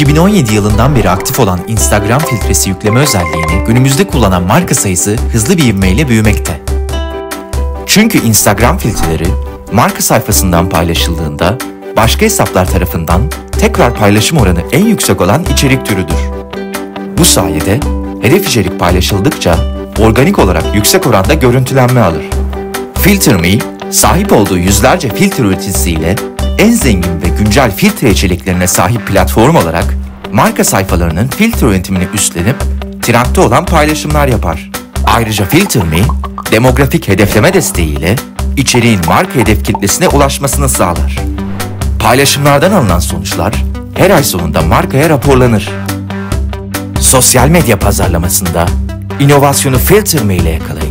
2017 yılından beri aktif olan Instagram filtresi yükleme özelliğini günümüzde kullanan marka sayısı hızlı bir ivmeyle büyümekte. Çünkü Instagram filtreleri marka sayfasından paylaşıldığında başka hesaplar tarafından tekrar paylaşım oranı en yüksek olan içerik türüdür. Bu sayede hedef içerik paylaşıldıkça organik olarak yüksek oranda görüntülenme alır. FilterMe, sahip olduğu yüzlerce filtre üreticisiyle en zengin ve güncel filtre içeriklerine sahip platform olarak marka sayfalarının filtre yönetimini üstlenip trendde olan paylaşımlar yapar. Ayrıca FilterMe, demografik hedefleme desteğiyle içeriğin marka hedef kitlesine ulaşmasını sağlar. Paylaşımlardan alınan sonuçlar her ay sonunda markaya raporlanır. Sosyal medya pazarlamasında inovasyonu FilterMe ile yakalayın.